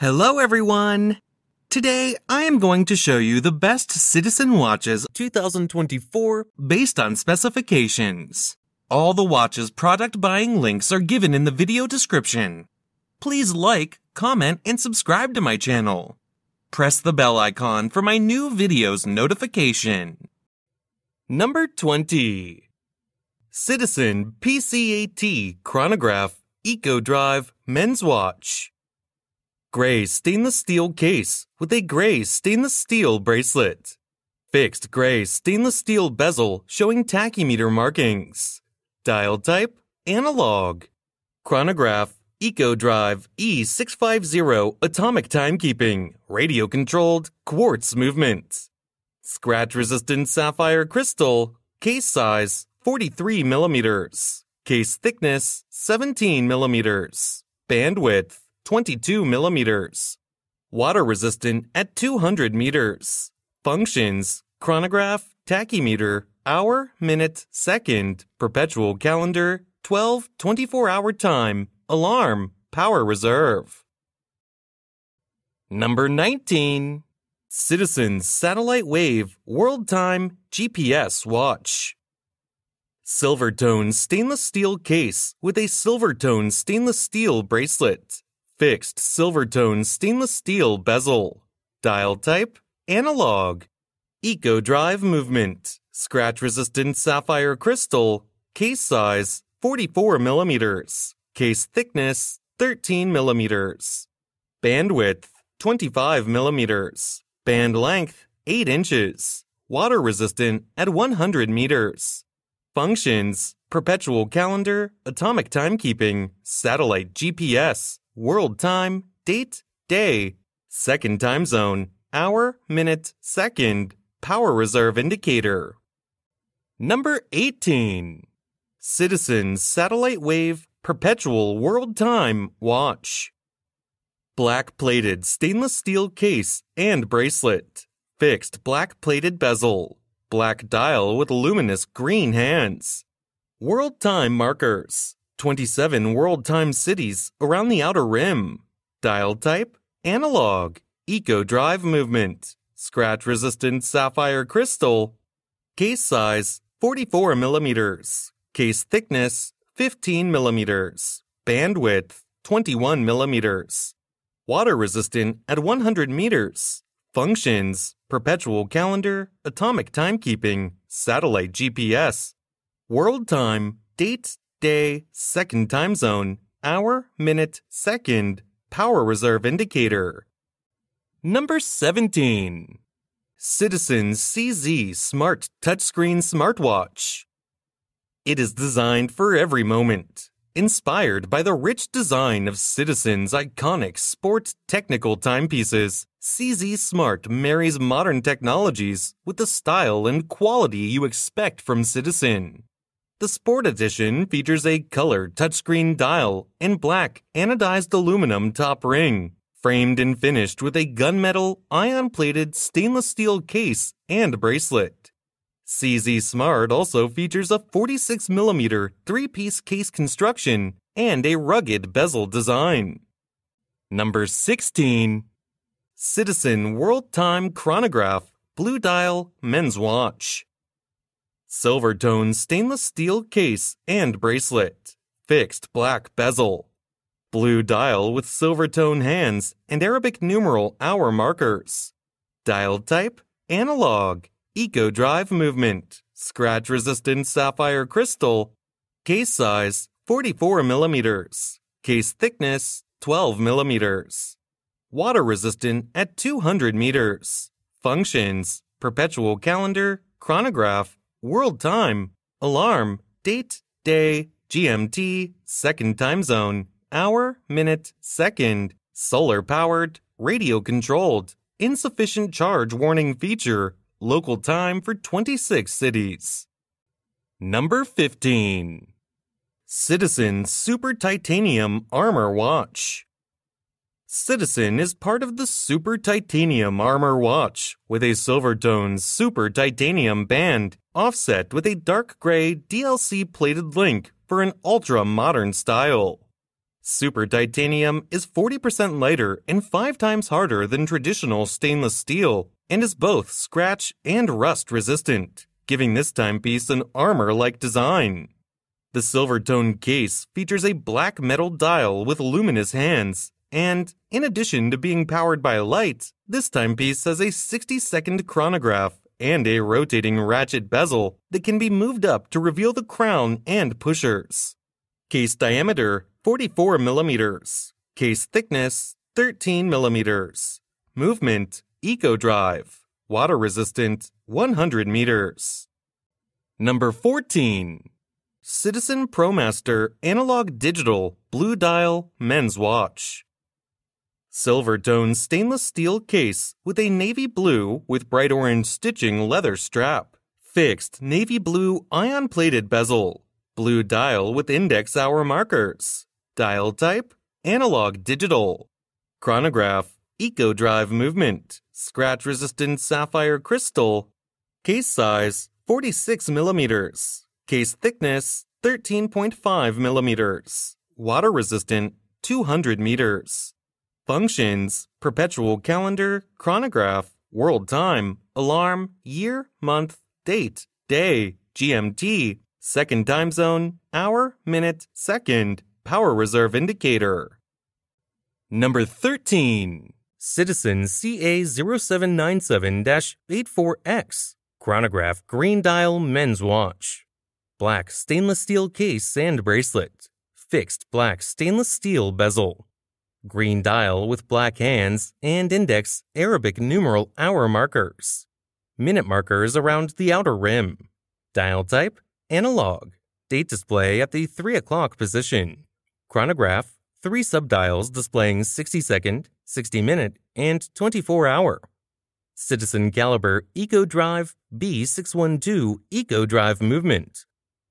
Hello, everyone! Today, I am going to show you the best Citizen watches 2024 based on specifications. All the watches product buying links are given in the video description. Please like, comment, and subscribe to my channel. Press the bell icon for my new videos notification. Number 20 Citizen PCAT Chronograph Eco Drive Men's Watch. Gray stainless steel case with a gray stainless steel bracelet. Fixed gray stainless steel bezel showing tachymeter markings. Dial type analog. Chronograph Eco Drive E650 atomic timekeeping, radio controlled quartz movement. Scratch resistant sapphire crystal, case size 43 millimeters. Case thickness 17 millimeters. Bandwidth 22 millimeters. Water resistant at 200 meters. Functions chronograph, tachymeter, hour, minute, second, perpetual calendar, 12, 24 hour time, alarm, power reserve. Number 19. Citizens Satellite Wave World Time GPS Watch. Silver tone stainless steel case with a silver tone stainless steel bracelet. Fixed silver tone stainless steel bezel. Dial type analog. Eco drive movement. Scratch resistant sapphire crystal. Case size 44 millimeters. Case thickness 13 millimeters. Bandwidth 25 millimeters. Band length 8 inches. Water resistant at 100 meters. Functions Perpetual calendar, atomic timekeeping, satellite GPS, world time, date, day, second time zone, hour, minute, second, power reserve indicator. Number 18. Citizens Satellite Wave Perpetual World Time Watch. Black plated stainless steel case and bracelet. Fixed black plated bezel. Black dial with luminous green hands. World time markers. 27 world time cities around the outer rim. Dial type analog. Eco drive movement. Scratch resistant sapphire crystal. Case size 44 millimeters. Case thickness 15 millimeters. Bandwidth 21 millimeters. Water resistant at 100 meters. Functions perpetual calendar, atomic timekeeping, satellite GPS, world time, date, day, second time zone, hour, minute, second, power reserve indicator. Number 17. Citizen CZ Smart Touchscreen Smartwatch. It is designed for every moment. Inspired by the rich design of Citizen's iconic sport technical timepieces, CZ Smart marries modern technologies with the style and quality you expect from Citizen. The Sport Edition features a color touchscreen dial and black anodized aluminum top ring, framed and finished with a gunmetal ion plated stainless steel case and bracelet. CZ Smart also features a 46mm three piece case construction and a rugged bezel design. Number 16. Citizen World Time Chronograph Blue Dial Men's Watch. Silver tone stainless steel case and bracelet. Fixed black bezel. Blue dial with silver tone hands and Arabic numeral hour markers. Dial type analog. Eco Drive Movement, Scratch Resistant Sapphire Crystal, Case size 44 millimeters, Case thickness 12 millimeters, Water resistant at 200 meters, Functions Perpetual Calendar, Chronograph, World Time, Alarm, Date, Day, GMT, Second Time Zone, Hour, Minute, Second, Solar Powered, Radio Controlled, Insufficient Charge Warning Feature, Local time for 26 cities. Number 15. Citizen Super Titanium Armor Watch. Citizen is part of the Super Titanium Armor Watch with a silver tone Super Titanium band offset with a dark gray DLC plated link for an ultra modern style. Super titanium is 40% lighter and 5 times harder than traditional stainless steel and is both scratch and rust resistant, giving this timepiece an armor like design. The silver tone case features a black metal dial with luminous hands, and in addition to being powered by light, this timepiece has a 60 second chronograph and a rotating ratchet bezel that can be moved up to reveal the crown and pushers. Case diameter 44 millimeters. Case thickness 13 millimeters. Movement Eco Drive. Water resistant 100 meters. Number 14. Citizen ProMaster Analog Digital Blue Dial Men's Watch. Silver tone stainless steel case with a navy blue with bright orange stitching leather strap. Fixed navy blue ion plated bezel. Blue dial with index hour markers. Dial type analog digital. Chronograph Eco Drive movement. Scratch resistant sapphire crystal. Case size 46 millimeters. Case thickness 13.5 millimeters. Water resistant 200 meters. Functions Perpetual calendar, chronograph, world time, alarm, year, month, date, day, GMT, second time zone, hour, minute, second, power reserve indicator. Number 13. Citizen CA0797-84X Chronograph Green Dial Men's Watch. Black stainless steel case and bracelet. Fixed black stainless steel bezel green dial with black hands, and index Arabic numeral hour markers. Minute markers around the outer rim. Dial type analog. Date display at the 3 o'clock position. Chronograph, three subdials displaying 60 second, 60 minute, and 24 hour. Citizen Caliber Eco Drive B612 Eco Drive movement.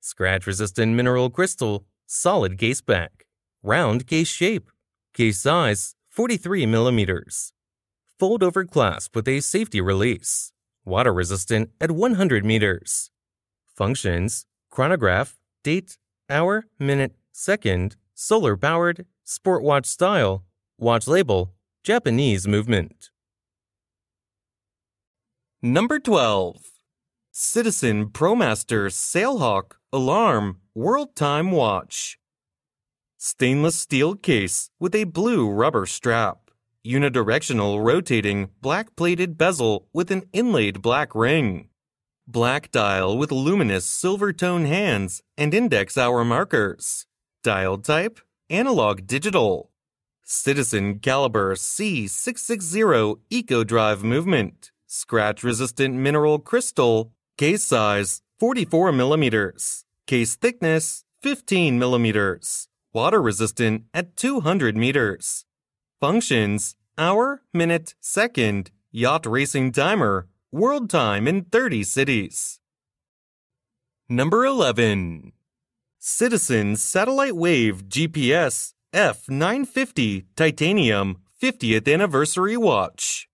Scratch resistant mineral crystal, solid case back, round case shape. Case size 43 millimeters. Fold over clasp with a safety release. Water resistant at 100 meters. Functions chronograph, date, hour, minute, second, solar powered, sport watch style, watch label, Japanese movement. Number 12. Citizen ProMaster Sailhawk Alarm World Time Watch stainless steel case with a blue rubber strap, unidirectional rotating black plated bezel with an inlaid black ring, black dial with luminous silver tone hands and index hour markers, dial type analog digital, Citizen Caliber C660 Eco Drive movement, scratch resistant mineral crystal, case size 44 millimeters, case thickness 15 millimeters water resistant at 200 meters. Functions hour, minute, second, yacht racing timer, world time in 30 cities. Number 11. Citizen Satellite Wave GPS F950 Titanium 50th Anniversary Watch.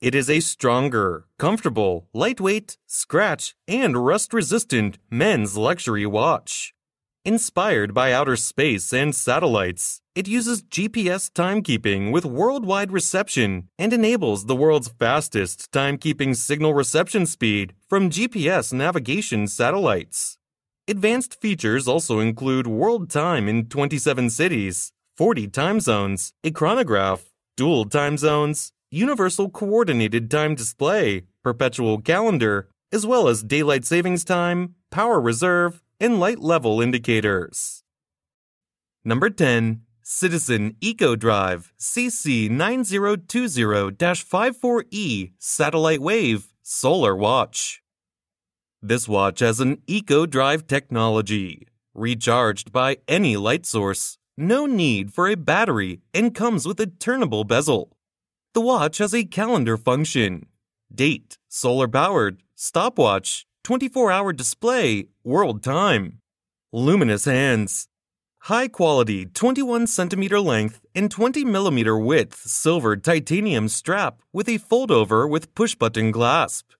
It is a stronger, comfortable, lightweight, scratch, and rust resistant men's luxury watch. Inspired by outer space and satellites, it uses GPS timekeeping with worldwide reception and enables the world's fastest timekeeping signal reception speed from GPS navigation satellites. Advanced features also include world time in 27 cities, 40 time zones, a chronograph, dual time zones, universal coordinated time display, perpetual calendar, as well as daylight savings time, power reserve, and light level indicators. Number 10. Citizen Eco Drive CC9020-54E Satellite Wave Solar Watch. This watch has an Eco Drive technology, recharged by any light source, no need for a battery, and comes with a turnable bezel. The watch has a calendar function, date, solar powered, stopwatch, 24 hour display, world time. Luminous hands. High quality 21 centimeter length and 20 millimeter width silver titanium strap with a fold over with push button clasp.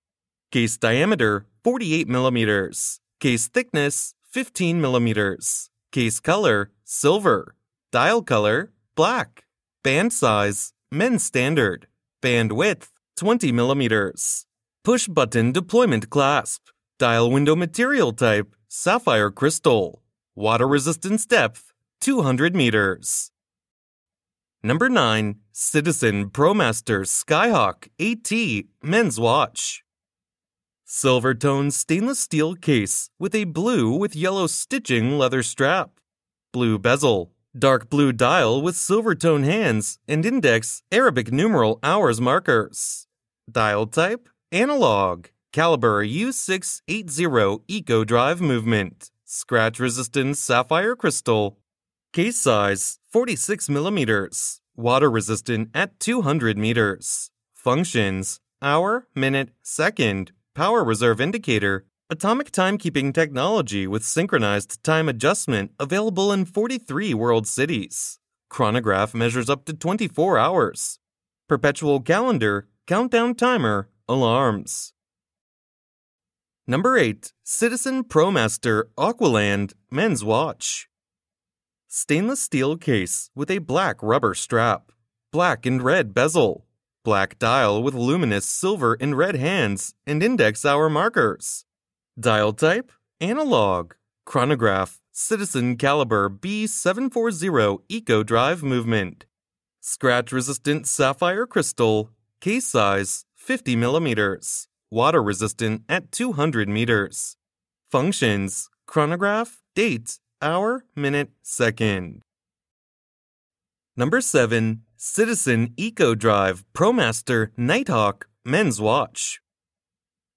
Case diameter 48 millimeters. Case thickness 15 millimeters. Case color silver. Dial color, black. Band size, men's standard. Band width, 20 millimeters. Push button deployment clasp. Dial window material type, sapphire crystal. Water resistance depth, 200 meters. Number 9. Citizen ProMaster Skyhawk AT Men's Watch. Silver tone stainless steel case with a blue with yellow stitching leather strap. Blue bezel. Dark blue dial with silver tone hands and index Arabic numeral hours markers. Dial type analog. Caliber U680 Eco Drive movement. Scratch resistant sapphire crystal. Case size 46 millimeters. Water resistant at 200 meters. Functions hour, minute, second, power reserve indicator, atomic timekeeping technology with synchronized time adjustment available in 43 world cities. Chronograph measures up to 24 hours. Perpetual calendar, countdown timer, alarms. Number 8. Citizen ProMaster Aqualand Men's Watch. Stainless steel case with a black rubber strap, black and red bezel, black dial with luminous silver and red hands and index hour markers. Dial type analog, chronograph, Citizen Caliber B740 Eco Drive movement. Scratch resistant sapphire crystal, case size 50 millimeters, water resistant at 200 meters. Functions chronograph, date, hour, minute, second. Number 7. Citizen Eco Drive ProMaster Nighthawk Men's Watch.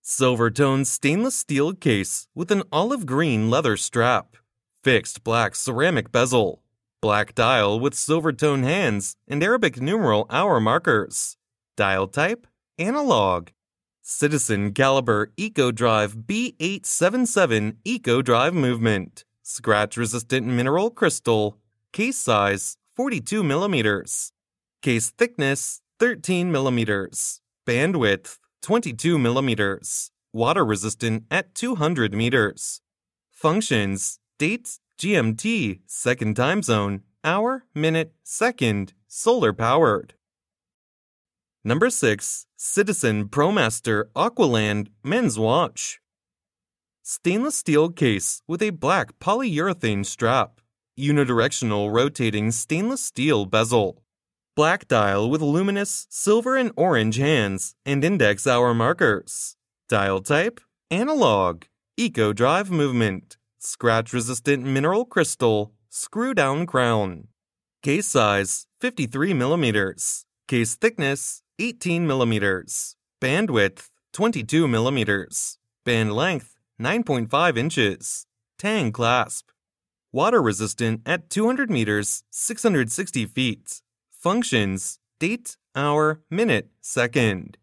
Silver tone stainless steel case with an olive green leather strap. Fixed black ceramic bezel. Black dial with silver tone hands and Arabic numeral hour markers. Dial type analog. Citizen Caliber Eco Drive B877 Eco Drive movement. Scratch resistant mineral crystal. Case size 42 millimeters. Case thickness 13 millimeters. Bandwidth 22 millimeters. Water resistant at 200 meters. Functions date GMT, second time zone, hour, minute, second, solar powered. Number 6. Citizen ProMaster Aqualand Men's Watch. Stainless steel case with a black polyurethane strap. Unidirectional rotating stainless steel bezel. Black dial with luminous silver and orange hands and index hour markers. Dial type analog. Eco drive movement. Scratch resistant mineral crystal. Screw down crown. Case size 53 millimeters. Case thickness 18 millimeters. Bandwidth 22 millimeters. Band length 9.5 inches. Tang clasp. Water resistant at 200 meters, 660 feet. Functions date, hour, minute, second.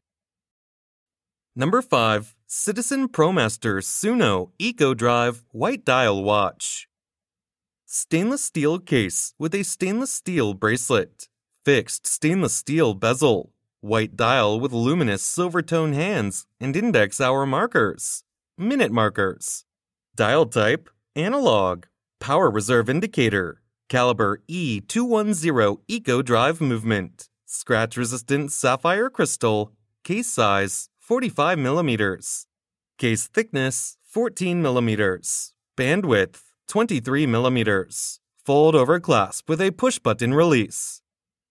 Number 5. Citizen ProMaster Tsuno Eco Drive White Dial Watch. Stainless steel case with a stainless steel bracelet. Fixed stainless steel bezel. White dial with luminous silver tone hands and index hour markers. Minute markers. Dial type analog. Power reserve indicator. Caliber E210 Eco Drive movement. Scratch resistant sapphire crystal. Case size 45 millimeters. Case thickness 14 millimeters. Bandwidth 23 millimeters. Fold over clasp with a push button release.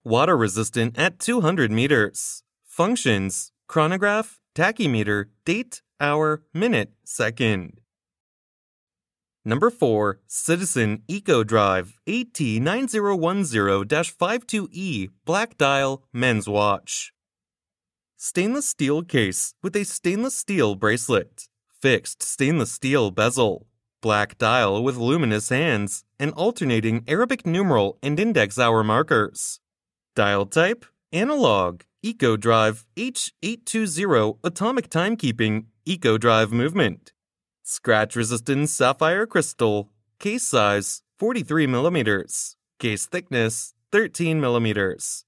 Water resistant at 200 meters. Functions chronograph, tachymeter, date, hour, minute, second. Number 4. Citizen Eco Drive AT9010-52E Black Dial Men's Watch. Stainless steel case with a stainless steel bracelet. Fixed stainless steel bezel. Black dial with luminous hands and alternating Arabic numeral and index hour markers. Dial type analog. Eco Drive H820 Atomic Timekeeping Eco Drive Movement. Scratch resistant sapphire crystal. Case size 43 millimeters. Case thickness 13 millimeters.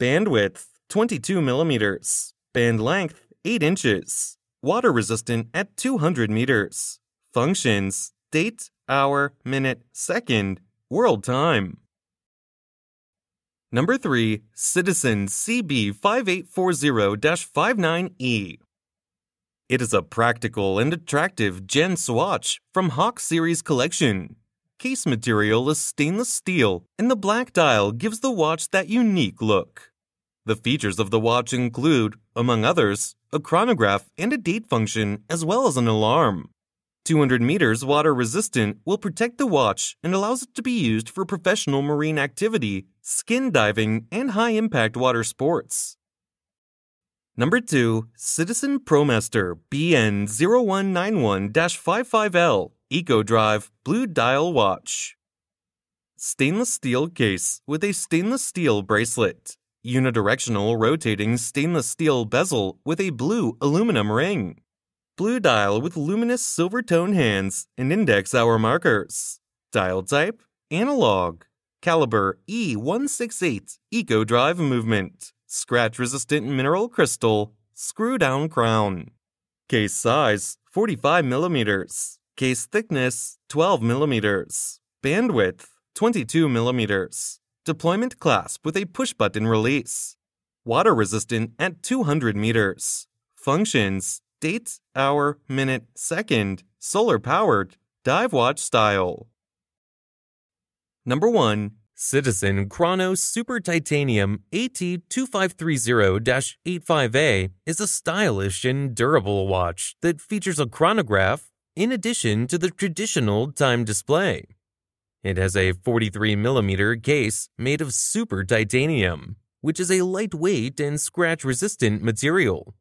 Bandwidth 22 millimeters. Band length 8 inches. Water resistant at 200 meters. Functions date, hour, minute, second, world time. Number 3. Citizen CB5840-59E. It is a practical and attractive Gen Swatch from Hawk Series collection. Case material is stainless steel, and the black dial gives the watch that unique look. The features of the watch include, among others, a chronograph and a date function, as well as an alarm. 200 meters water resistant will protect the watch and allows it to be used for professional marine activity, skin diving, and high impact water sports. Number 2. Citizen ProMaster BN0191 55L Eco Drive Blue Dial Watch. Stainless steel case with a stainless steel bracelet. Unidirectional rotating stainless steel bezel with a blue aluminum ring blue dial with luminous silver tone hands and index hour markers. Dial type, analog. Caliber E168 Eco Drive movement. Scratch resistant mineral crystal. Screw down crown. Case size 45 millimeters. Case thickness 12 millimeters. Bandwidth 22 millimeters. Deployment clasp with a push button release. Water resistant at 200 meters. Functions date, hour, minute, second, solar powered, dive watch style. Number 1. Citizen Chronos Super Titanium AT2530-85A is a stylish and durable watch that features a chronograph in addition to the traditional time display. It has a 43mm case made of super titanium, which is a lightweight and scratch-resistant material.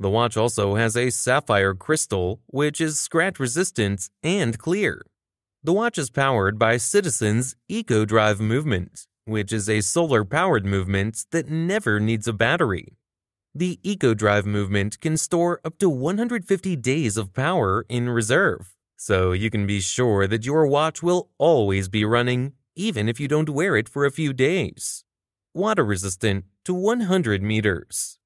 The watch also has a sapphire crystal, which is scratch resistant and clear. The watch is powered by Citizen's Eco Drive movement, which is a solar powered movement that never needs a battery. The Eco Drive movement can store up to 150 days of power in reserve, so you can be sure that your watch will always be running, even if you don't wear it for a few days. Water resistant to 100 meters.